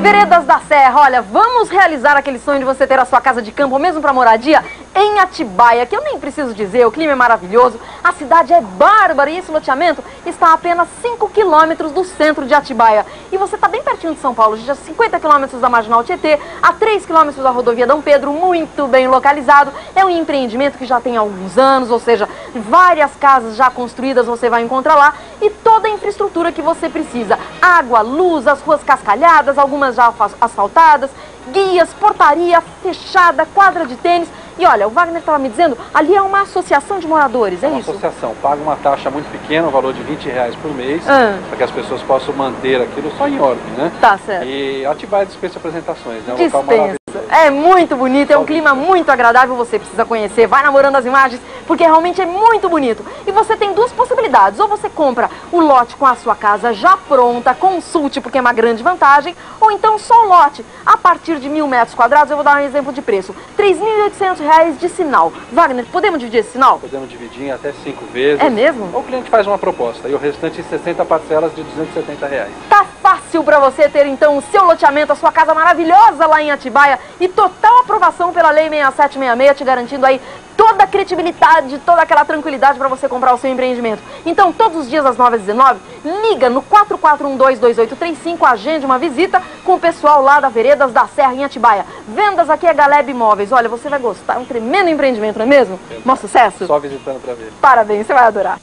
Veredas da Serra, olha, vamos realizar aquele sonho de você ter a sua casa de campo, mesmo para moradia, em Atibaia, que eu nem preciso dizer, o clima é maravilhoso, a cidade é bárbara e esse loteamento está a apenas 5 quilômetros do centro de Atibaia. E você está bem pertinho de São Paulo, já 50 quilômetros da Marginal Tietê, a 3 quilômetros da rodovia Dom Pedro, muito bem localizado. É um empreendimento que já tem alguns anos, ou seja, várias casas já construídas você vai encontrar lá e toda a infraestrutura que você precisa. Água, luz, as ruas cascalhadas, algumas já asfaltadas, guias, portaria fechada, quadra de tênis. E olha, o Wagner estava me dizendo, ali é uma associação de moradores, é, é uma isso? associação, paga uma taxa muito pequena, um valor de 20 reais por mês, ah. para que as pessoas possam manter aquilo só em ordem, né? Tá certo. E Atibaia dispensa apresentações, né? Um dispensa. É muito bonito, é um clima muito agradável, você precisa conhecer, vai namorando as imagens, porque realmente é muito bonito. E você tem duas possibilidades, ou você compra o lote com a sua casa já pronta, consulte, porque é uma grande vantagem, ou então só o lote, a partir de mil metros quadrados, eu vou dar um exemplo de preço, R$ 3.800 de sinal. Wagner, podemos dividir esse sinal? Podemos dividir em até cinco vezes. É mesmo? Ou o cliente faz uma proposta, e o restante em 60 parcelas de 270 reais. Tá para você ter então o seu loteamento, a sua casa maravilhosa lá em Atibaia e total aprovação pela Lei 6766, te garantindo aí toda a credibilidade, toda aquela tranquilidade para você comprar o seu empreendimento. Então, todos os dias às 9h19, liga no 44122835, agende uma visita com o pessoal lá da Veredas da Serra em Atibaia. Vendas aqui é Galeb Imóveis. Olha, você vai gostar, é um tremendo empreendimento, não é mesmo? Mó sucesso? Só visitando para ver. Parabéns, você vai adorar.